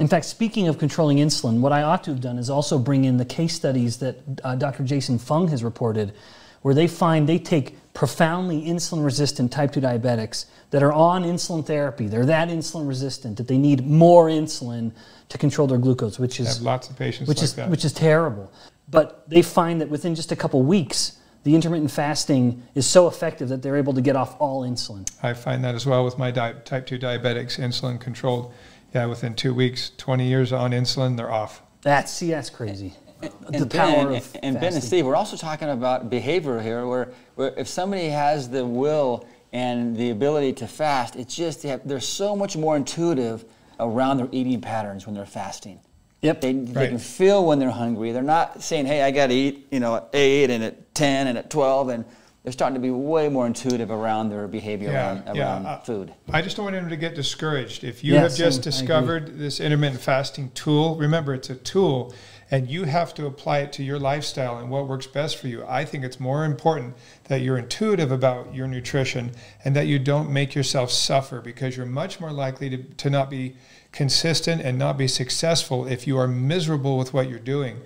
In fact, speaking of controlling insulin, what I ought to have done is also bring in the case studies that uh, Dr. Jason Fung has reported, where they find they take profoundly insulin resistant type 2 diabetics that are on insulin therapy. They're that insulin resistant that they need more insulin to control their glucose, which is lots of patients which like is that. which is terrible. But they find that within just a couple weeks, the intermittent fasting is so effective that they're able to get off all insulin. I find that as well with my di- type 2 diabetics, insulin controlled. Yeah, within two weeks, 20 years on insulin, they're off. That's see, that's crazy. And, the and power ben, of and Ben and. Steve, we're also talking about behavior here, where, where if somebody has the will and the ability to fast, it's just they have, they're so much more intuitive around their eating patterns when they're fasting. Yep. They, they Right. can feel when they're hungry. They're not saying, "Hey, I got to eat," you know, at eight and at ten and at twelve, and they're starting to be way more intuitive around their behavior Yeah, around, around uh, food. I just don't want anyone to get discouraged. If you Yeah, have just same. I agree. discovered this intermittent fasting tool, remember it's a tool and you have to apply it to your lifestyle and what works best for you. I think it's more important that you're intuitive about your nutrition and that you don't make yourself suffer because you're much more likely to, to not be consistent and not be successful if you are miserable with what you're doing.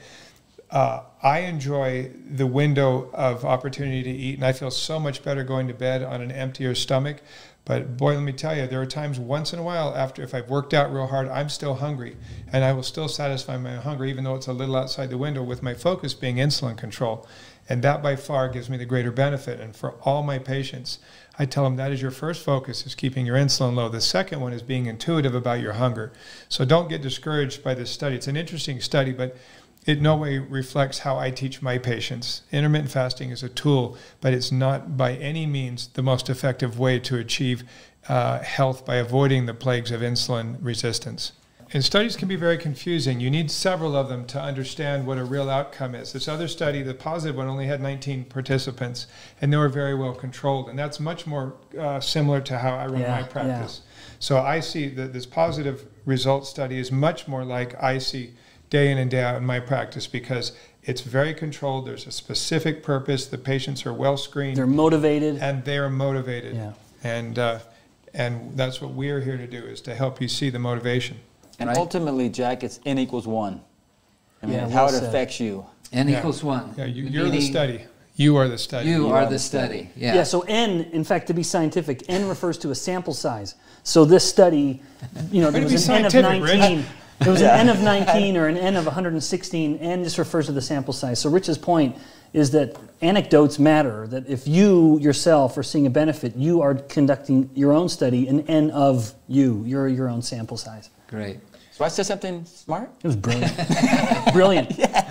Uh, I enjoy the window of opportunity to eat, and I feel so much better going to bed on an emptier stomach. But boy, let me tell you, there are times once in a while after if I've worked out real hard, I'm still hungry, and I will still satisfy my hunger, even though it's a little outside the window, with my focus being insulin control, and that by far gives me the greater benefit. And for all my patients, I tell them that is your first focus is keeping your insulin low. The second one is being intuitive about your hunger. So don't get discouraged by this study. It's an interesting study, but it no way reflects how I teach my patients. Intermittent fasting is a tool, but it's not by any means the most effective way to achieve uh, health by avoiding the plagues of insulin resistance. And studies can be very confusing. You need several of them to understand what a real outcome is. This other study, the positive one, only had 19 participants, and they were very well controlled. And that's much more uh, similar to how I run Yeah, my yeah. practice. So I see that this positive result study is much more like I see day in and day out in my practice because it's very controlled. There's a specific purpose. The patients are well screened They're motivated. and they are motivated. Yeah. And uh, and that's what we're here to do is to help you see the motivation. And Right. ultimately, Jack, it's n equals one. I mean, Yeah, how well it said. affects you. N Yeah. equals one. Yeah, you, you're the study. You are the study. You You are are the the study. Yeah. Yeah. So N, in fact, to be scientific, N refers to a sample size. So this study, you know, there was be an N of scientific, Rich. 19. There was an N of 19 or an N of 116. N just refers to the sample size. So Rich's point is that anecdotes matter. That if you yourself are seeing a benefit, you are conducting your own study, an N of you, your your own sample size. Great. So I said something smart? It was brilliant. brilliant. Yes.